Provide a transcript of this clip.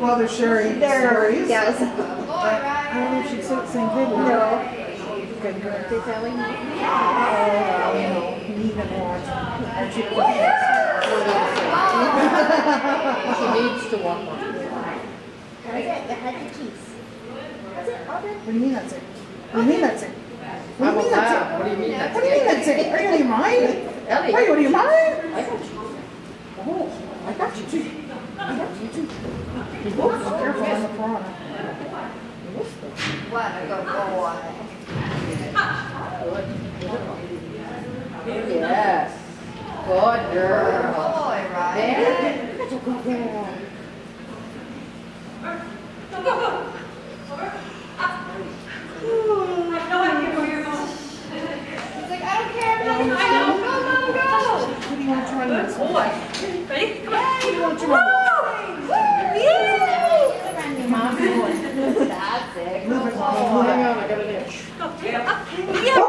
Well, there's Sherry There, stories. yes. I don't know if she'd sit at the same table. No. Good girl. They family meet. Oh, you know, Neve and what? Aren't? She needs to walk more. That's it, you had your teeth. That's it, all done. What do you mean that's it? What do you mean that's it? What do you mean that's allowed. What do you mean it? that's What do you mean that's it? Are you out of your mind? Ellie. Are you out of your mind? I got you. Oh, I got you too. I got you too. Oops, careful on the piranha. Wanna go boy? Yes. Good girl. Boy, right? There. That's a good girl. He's like, I don't care, Mommy. I know. Go, Mom, go. Who do you want to run this? Who Boy. Ready? Come on. do you want to run Mom, That's it. Move it, Hang Mom. on,